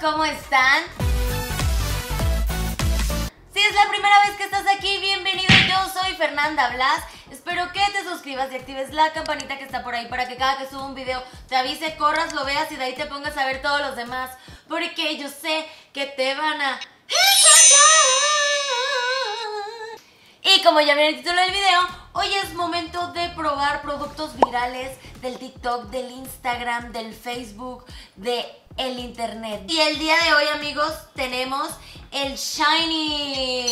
¿cómo están? Si es la primera vez que estás aquí, bienvenido. Yo soy Fernanda Blas. Espero que te suscribas y actives la campanita que está por ahí para que cada que suba un video te avise, corras, lo veas y de ahí te pongas a ver todos los demás. Porque yo sé que te van a Y como ya vieron el título del video, hoy es momento de probar productos virales del TikTok, del Instagram, del Facebook, de el internet. Y el día de hoy, amigos, tenemos el Shiny.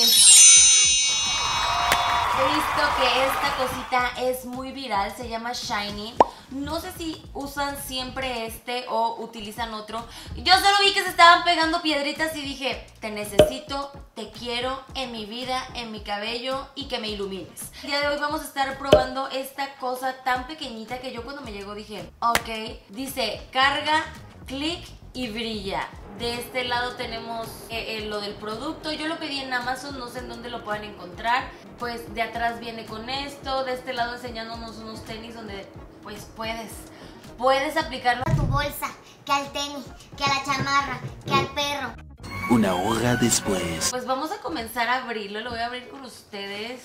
He visto que esta cosita es muy viral, se llama Shiny. No sé si usan siempre este o utilizan otro. Yo solo vi que se estaban pegando piedritas y dije, te necesito, te quiero en mi vida, en mi cabello y que me ilumines. El día de hoy vamos a estar probando esta cosa tan pequeñita que yo cuando me llegó dije, ok, dice carga, clic y brilla. De este lado tenemos eh, eh, lo del producto. Yo lo pedí en Amazon, no sé en dónde lo puedan encontrar. Pues de atrás viene con esto. De este lado enseñándonos unos tenis donde pues puedes, puedes aplicarlo a tu bolsa, que al tenis, que a la chamarra, que al perro. Una hora después. Pues vamos a comenzar a abrirlo, lo voy a abrir con ustedes.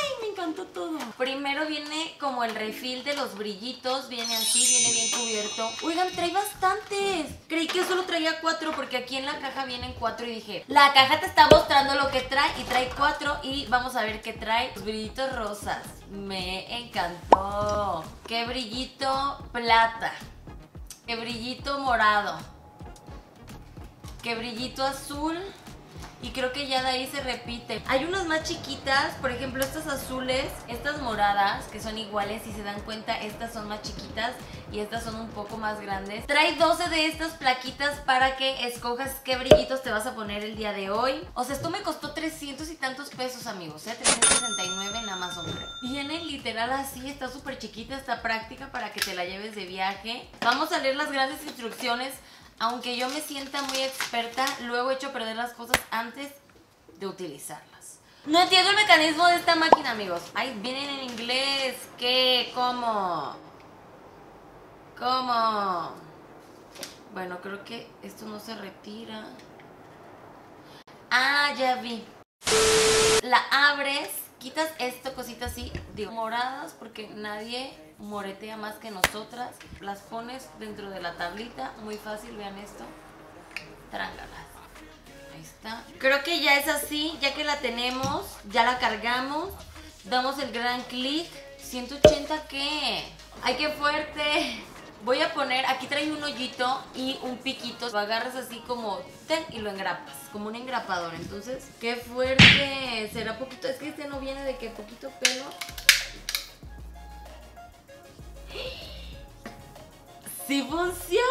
¡Ay! Me encantó todo. Primero viene como el refil de los brillitos, viene así, viene bien cubierto. Oigan, trae bastantes. Creí que solo traía cuatro porque aquí en la caja vienen cuatro y dije, la caja te está mostrando lo que trae y trae cuatro y vamos a ver qué trae. Los brillitos rosas. Me encantó. Qué brillito plata. Qué brillito morado. Qué brillito azul. Y creo que ya de ahí se repite. Hay unas más chiquitas, por ejemplo estas azules, estas moradas, que son iguales, si se dan cuenta, estas son más chiquitas y estas son un poco más grandes. Trae 12 de estas plaquitas para que escojas qué brillitos te vas a poner el día de hoy. O sea, esto me costó 300 y tantos pesos, amigos, ¿eh? 369 en Amazon. Viene literal así, está súper chiquita, está práctica para que te la lleves de viaje. Vamos a leer las grandes instrucciones aunque yo me sienta muy experta, luego he hecho perder las cosas antes de utilizarlas. No entiendo el mecanismo de esta máquina, amigos. Ay, vienen en inglés. ¿Qué? ¿Cómo? ¿Cómo? Bueno, creo que esto no se retira. Ah, ya vi. La abres, quitas esta cosita así, digo, moradas, porque nadie moretea más que nosotras. Las pones dentro de la tablita, muy fácil, vean esto. Trángalas. Ahí está. Creo que ya es así, ya que la tenemos, ya la cargamos. Damos el gran clic. 180 qué? ¡Ay, qué fuerte! Voy a poner, aquí trae un hoyito y un piquito. Lo agarras así como ten y lo engrapas, como un engrapador. Entonces, qué fuerte. Será poquito, es que este no viene de que poquito pelo. ¡Sí funciona!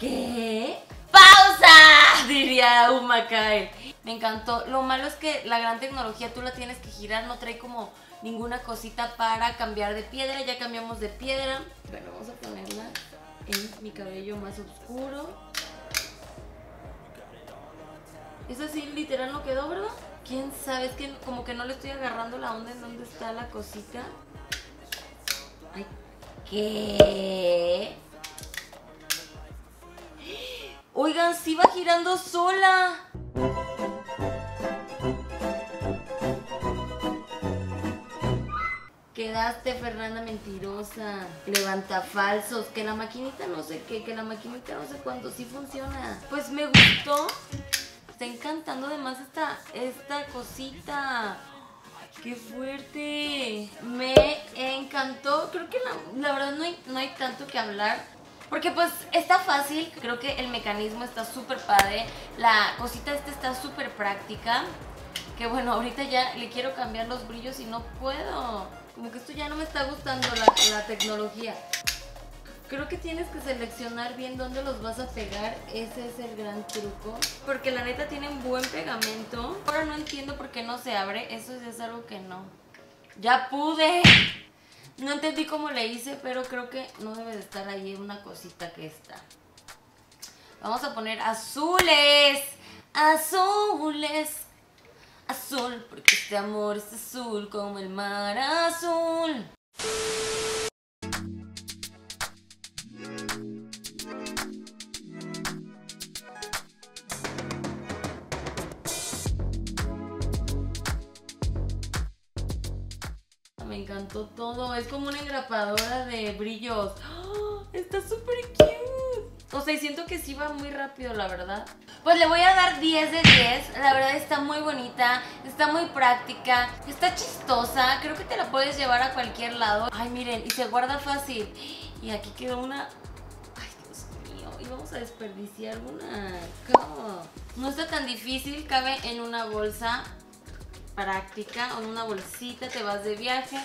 ¿Qué? ¡Pausa! Diría Umakai. Me encantó. Lo malo es que la gran tecnología tú la tienes que girar, no trae como ninguna cosita para cambiar de piedra. Ya cambiamos de piedra. Bueno, vamos a ponerla en mi cabello más oscuro. Es así, literal no quedó, ¿verdad? ¿Quién sabe? Es que como que no le estoy agarrando la onda en dónde está la cosita. Ay, ¿qué? Oigan, sí va girando sola. Fernanda mentirosa. Levanta falsos. Que la maquinita no sé qué, que la maquinita no sé cuándo. Sí funciona. Pues me gustó. Está encantando además esta, esta cosita. ¡Qué fuerte! Me encantó. Creo que la, la verdad no hay, no hay tanto que hablar. Porque pues está fácil, creo que el mecanismo está súper padre, la cosita esta está súper práctica, que bueno, ahorita ya le quiero cambiar los brillos y no puedo, como que esto ya no me está gustando la, la tecnología. Creo que tienes que seleccionar bien dónde los vas a pegar, ese es el gran truco, porque la neta tienen buen pegamento. Ahora no entiendo por qué no se abre, eso es algo que no. ¡Ya pude! No entendí cómo le hice, pero creo que no debe de estar ahí una cosita que está. Vamos a poner azules. Azules azul, porque este amor es azul como el mar azul. Me encantó todo, es como una engrapadora de brillos. ¡Ah! Está súper cute. O sea, siento que sí va muy rápido, la verdad. Pues le voy a dar 10 de 10. La verdad está muy bonita, está muy práctica, está chistosa. Creo que te la puedes llevar a cualquier lado. Ay, miren, y se guarda fácil. Y aquí quedó una... Ay, Dios mío, y vamos a desperdiciar una. ¿Cómo? No está tan difícil, cabe en una bolsa práctica o en una bolsita, te vas de viaje,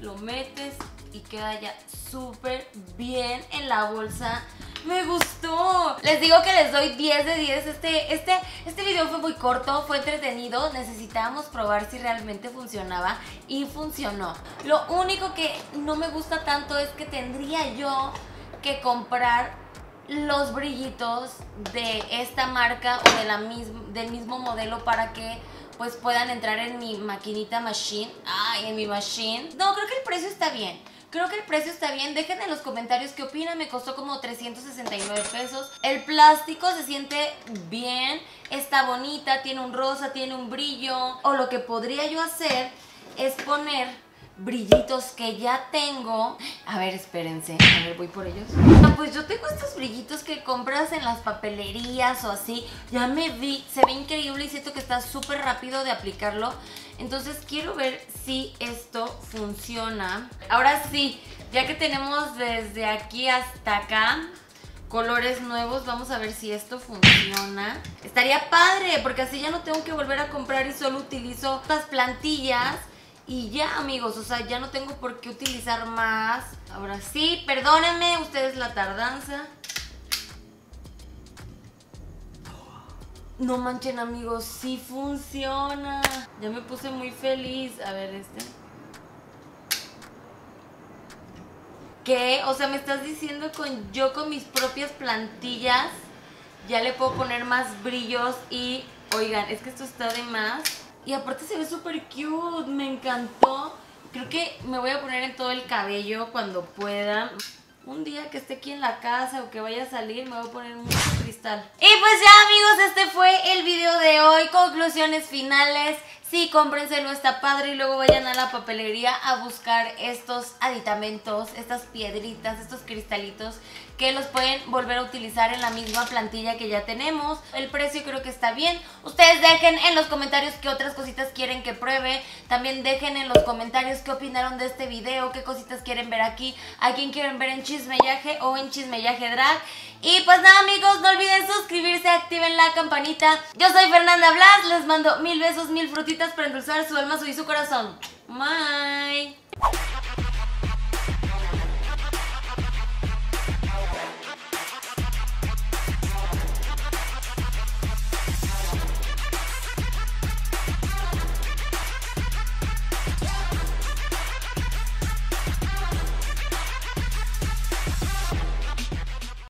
lo metes y queda ya súper bien en la bolsa. Me gustó. Les digo que les doy 10 de 10. Este, este, este video fue muy corto, fue entretenido. Necesitábamos probar si realmente funcionaba y funcionó. Lo único que no me gusta tanto es que tendría yo que comprar los brillitos de esta marca o de la misma, del mismo modelo para que pues puedan entrar en mi maquinita machine. Ay, en mi machine. No, creo que el precio está bien. Creo que el precio está bien. Dejen en los comentarios qué opinan. Me costó como 369 pesos. El plástico se siente bien. Está bonita. Tiene un rosa, tiene un brillo. O lo que podría yo hacer es poner brillitos que ya tengo. A ver, espérense. A ver, voy por ellos. Ah, pues yo tengo estos brillitos que compras en las papelerías o así. Ya me vi. Se ve increíble y siento que está súper rápido de aplicarlo. Entonces quiero ver si esto funciona. Ahora sí, ya que tenemos desde aquí hasta acá colores nuevos, vamos a ver si esto funciona. Estaría padre, porque así ya no tengo que volver a comprar y solo utilizo estas plantillas. Y ya amigos, o sea, ya no tengo por qué utilizar más. Ahora sí, perdónenme ustedes la tardanza. No manchen amigos, sí funciona. Ya me puse muy feliz. A ver este. ¿Qué? O sea, me estás diciendo con yo con mis propias plantillas ya le puedo poner más brillos y oigan, es que esto está de más. Y aparte se ve súper cute, me encantó. Creo que me voy a poner en todo el cabello cuando pueda un día que esté aquí en la casa o que vaya a salir, me voy a poner mucho cristal. Y pues ya amigos, este fue el video de hoy. Conclusiones finales. Sí, cómprenselo, está padre y luego vayan a la papelería a buscar estos aditamentos, estas piedritas, estos cristalitos que los pueden volver a utilizar en la misma plantilla que ya tenemos. El precio creo que está bien. Ustedes dejen en los comentarios qué otras cositas quieren que pruebe. También dejen en los comentarios qué opinaron de este video, qué cositas quieren ver aquí, a quién quieren ver en Chismellaje o en Chismellaje Drag. Y pues nada amigos, no olviden suscribirse, activen la campanita. Yo soy Fernanda Blas, les mando mil besos, mil frutitas para endulzar su alma, su y su corazón. Bye.